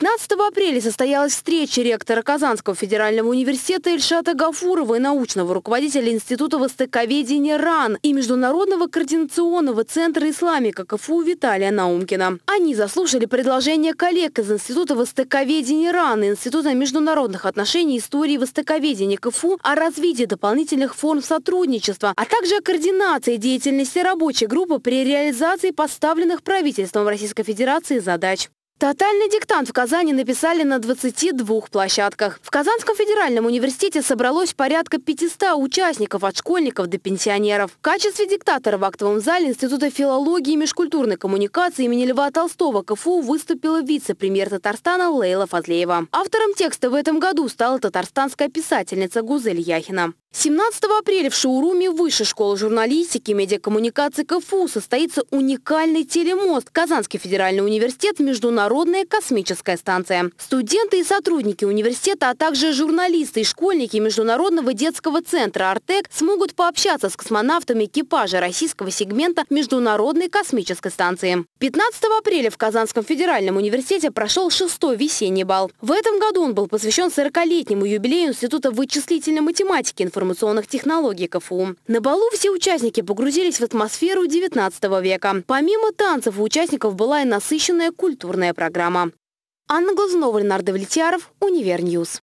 15 апреля состоялась встреча ректора Казанского федерального университета Ильшата Гафурова и научного руководителя Института востоковедения РАН и Международного координационного центра исламика КФУ Виталия Наумкина. Они заслушали предложения коллег из Института востоковедения РАН и Института международных отношений истории востоковедения КФУ о развитии дополнительных форм сотрудничества, а также о координации деятельности рабочей группы при реализации поставленных правительством Российской Федерации задач. Тотальный диктант в Казани написали на 22 площадках. В Казанском федеральном университете собралось порядка 500 участников от школьников до пенсионеров. В качестве диктатора в актовом зале Института филологии и межкультурной коммуникации имени Льва Толстого КФУ выступила вице-премьер Татарстана Лейла Фазлеева. Автором текста в этом году стала татарстанская писательница Гузель Яхина. 17 апреля в шоуруме Высшей школы журналистики и медиакоммуникации КФУ состоится уникальный телемост Казанский федеральный университет Международная космическая станция. Студенты и сотрудники университета, а также журналисты и школьники Международного детского центра «Артек» смогут пообщаться с космонавтами экипажа российского сегмента Международной космической станции. 15 апреля в Казанском федеральном университете прошел шестой весенний бал. В этом году он был посвящен 40-летнему юбилею Института вычислительной математики и информационных технологий КФУ. На балу все участники погрузились в атмосферу 19 века. Помимо танцев у участников была и насыщенная культурная программа. Анна Глазунова, Ленар Давлетьяров, Univer News.